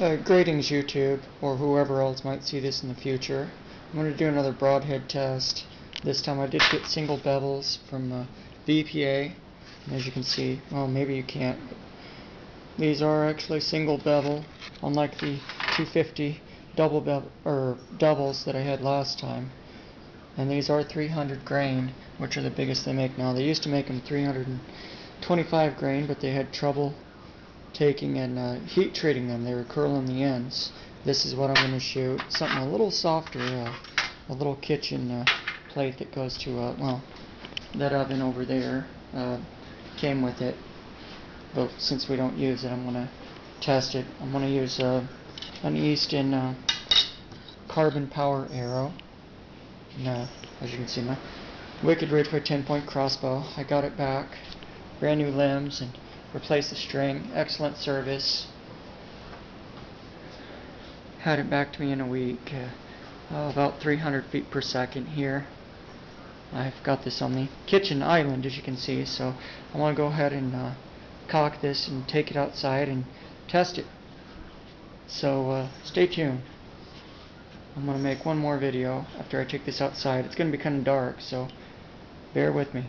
uh, Gradings YouTube, or whoever else might see this in the future. I'm going to do another broadhead test. This time I did get single bevels from uh, VPA. And as you can see, well maybe you can't. These are actually single bevel, unlike the 250 double bevel or doubles that I had last time. And these are 300 grain, which are the biggest they make now. They used to make them 325 grain, but they had trouble taking and uh, heat treating them. They were curling the ends. This is what I'm going to shoot. Something a little softer, uh, a little kitchen uh, plate that goes to, uh, well, that oven over there uh, came with it. But since we don't use it, I'm going to test it. I'm going to use uh, an Easton carbon power arrow. And, as you can see, my Wicked Ridgeway 10 point crossbow. I got it back. Brand new limbs and replaced the string. Excellent service. Had it back to me in a week. Uh, uh, about 300 feet per second here. I've got this on the kitchen island as you can see so I want to go ahead and uh, cock this and take it outside and test it. So uh, stay tuned. I'm going to make one more video after I take this outside. It's going to be kind of dark so bear with me.